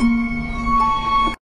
Mm-hmm.